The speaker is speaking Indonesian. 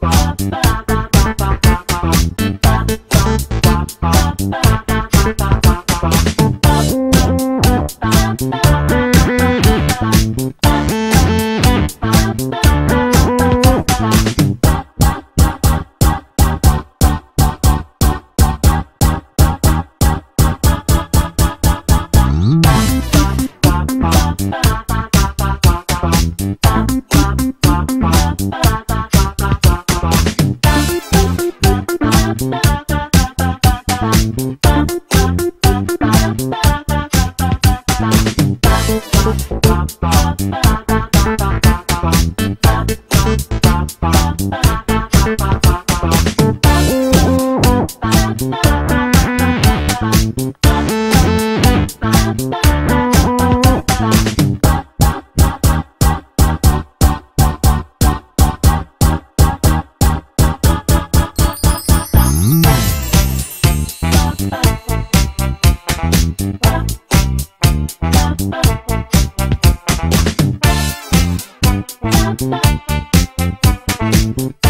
Bye. pop, pop. Thank you.